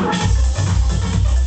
Música